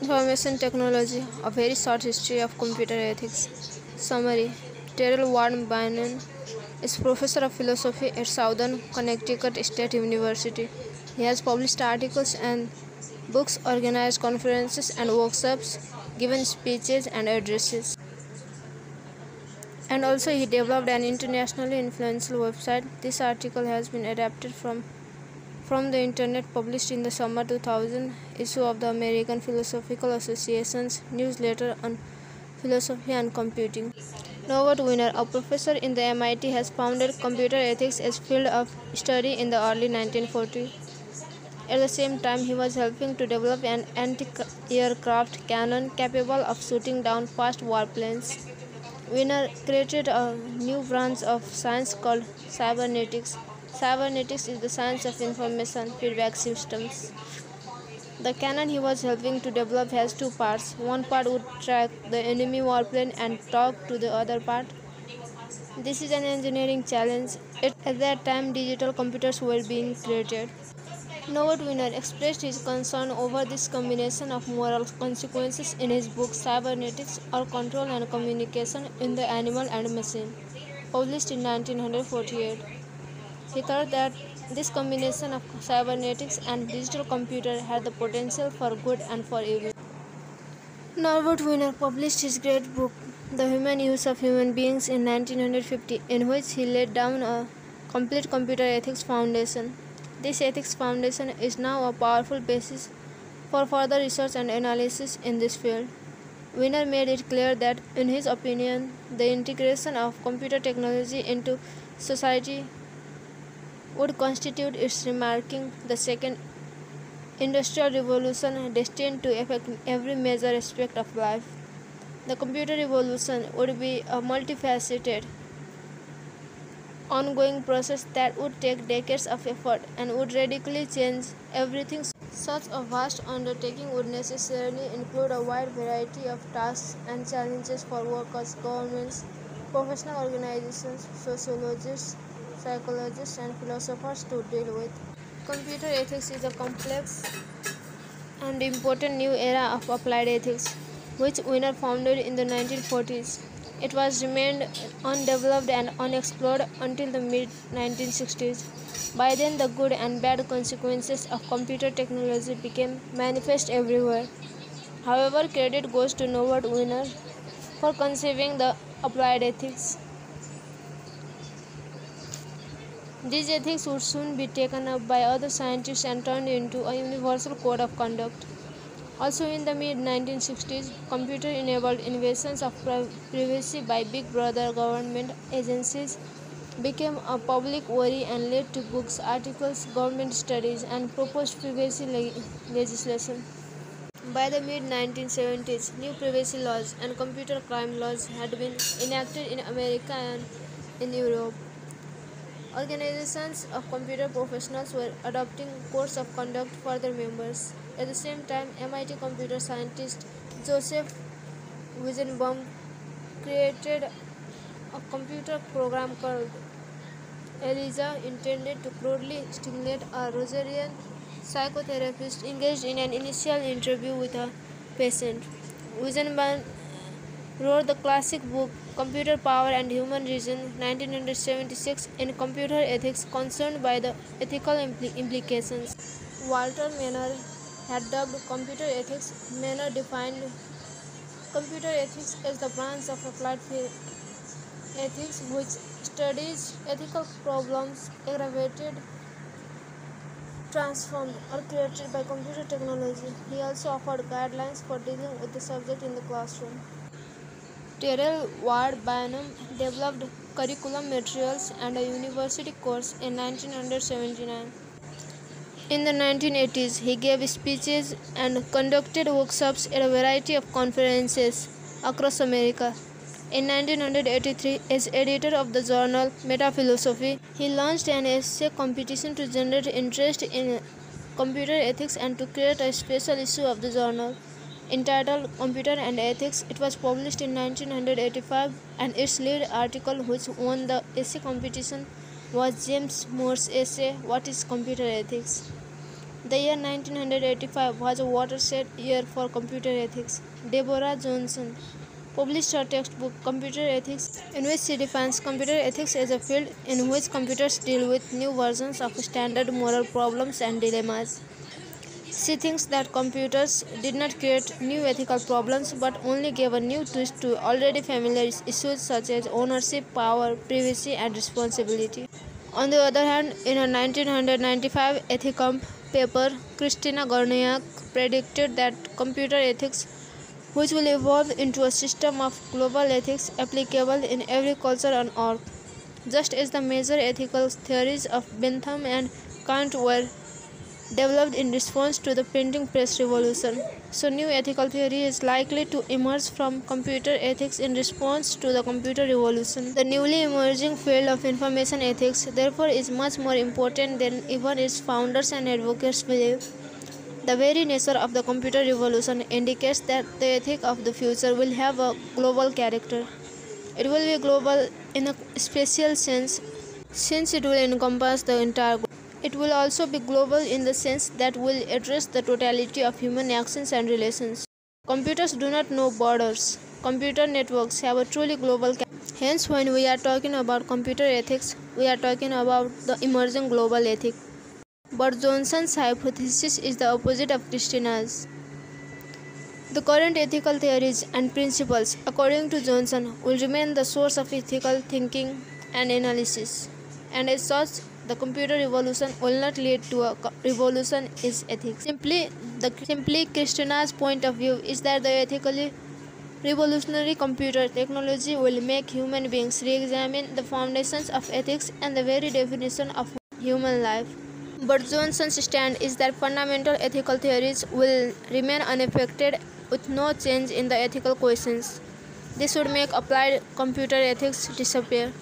Information technology, a very short history of computer ethics. Summary Terrell Ward Bynum is professor of philosophy at Southern Connecticut State University. He has published articles and books, organized conferences and workshops, given speeches and addresses. And also he developed an internationally influential website. This article has been adapted from from the internet published in the summer 2000 issue of the American Philosophical Association's newsletter on philosophy and computing. Norbert Wiener, a professor in the MIT, has founded computer ethics as field of study in the early 1940s. At the same time, he was helping to develop an anti-aircraft cannon capable of shooting down fast warplanes. Wiener created a new branch of science called cybernetics Cybernetics is the science of information feedback systems. The cannon he was helping to develop has two parts. One part would track the enemy warplane and talk to the other part. This is an engineering challenge. At that time, digital computers were being created. Norbert Wiener expressed his concern over this combination of moral consequences in his book Cybernetics or Control and Communication in the Animal and Machine, published in 1948. He thought that this combination of cybernetics and digital computer had the potential for good and for evil. Norbert Wiener published his great book, The Human Use of Human Beings, in 1950, in which he laid down a complete computer ethics foundation. This ethics foundation is now a powerful basis for further research and analysis in this field. Wiener made it clear that, in his opinion, the integration of computer technology into society would constitute its remarking the second industrial revolution destined to affect every major aspect of life. The computer revolution would be a multifaceted, ongoing process that would take decades of effort and would radically change everything. Such a vast undertaking would necessarily include a wide variety of tasks and challenges for workers, governments, professional organizations, sociologists, psychologists and philosophers to deal with. Computer ethics is a complex and important new era of applied ethics, which Wiener founded in the 1940s. It was remained undeveloped and unexplored until the mid 1960s. By then, the good and bad consequences of computer technology became manifest everywhere. However, credit goes to Norbert Wiener for conceiving the applied ethics. These ethics would soon be taken up by other scientists and turned into a universal code of conduct. Also, in the mid 1960s, computer enabled invasions of privacy by Big Brother government agencies became a public worry and led to books, articles, government studies, and proposed privacy le- legislation. By the mid 1970s, new privacy laws and computer crime laws had been enacted in America and in Europe. Organizations of computer professionals were adopting codes of conduct for their members. At the same time, MIT computer scientist Joseph Weizenbaum created a computer program called ELIZA intended to crudely stimulate a Rogerian psychotherapist engaged in an initial interview with a patient. Weizenbaum wrote the classic book Computer Power and Human Reason 1976 in computer ethics concerned by the ethical impl- implications. Walter Maner had dubbed computer ethics. Maner defined computer ethics as the branch of applied ethics which studies ethical problems aggravated transformed or created by computer technology. He also offered guidelines for dealing with the subject in the classroom. Terrell Ward Bynum developed curriculum materials and a university course in 1979. In the 1980s, he gave speeches and conducted workshops at a variety of conferences across America. In 1983, as editor of the journal Metaphilosophy, he launched an essay competition to generate interest in computer ethics and to create a special issue of the journal entitled Computer and Ethics. It was published in 1985 and its lead article which won the essay competition was James Moore's essay What is Computer Ethics? The year 1985 was a watershed year for computer ethics. Deborah Johnson published her textbook Computer Ethics, in which she defines computer ethics as a field in which computers deal with new versions of standard moral problems and dilemmas. She thinks that computers did not create new ethical problems but only gave a new twist to already familiar issues such as ownership, power, privacy, and responsibility. On the other hand, in her 1995 ETHICOMP paper, Christina Gorniak predicted that computer ethics, which will evolve into a system of global ethics applicable in every culture on earth, just as the major ethical theories of Bentham and Kant were developed in response to the printing press revolution. So, new ethical theory is likely to emerge from computer ethics in response to the computer revolution. The newly emerging field of information ethics, therefore, is much more important than even its founders and advocates believe. The very nature of the computer revolution indicates that the ethic of the future will have a global character. It will be global in a special sense since it will encompass the entire it will also be global in the sense that will address the totality of human actions and relations. Computers do not know borders. Computer networks have a truly global Hence, when we are talking about computer ethics, we are talking about the emerging global ethic. But Johnson's hypothesis is the opposite of Christina's. The current ethical theories and principles, according to Johnson, will remain the source of ethical thinking and analysis, and as such, the computer revolution will not lead to a revolution in ethics. Simply, the simply Christina's point of view is that the ethically revolutionary computer technology will make human beings re-examine the foundations of ethics and the very definition of human life. But Johnson's stand is that fundamental ethical theories will remain unaffected with no change in the ethical questions. This would make applied computer ethics disappear.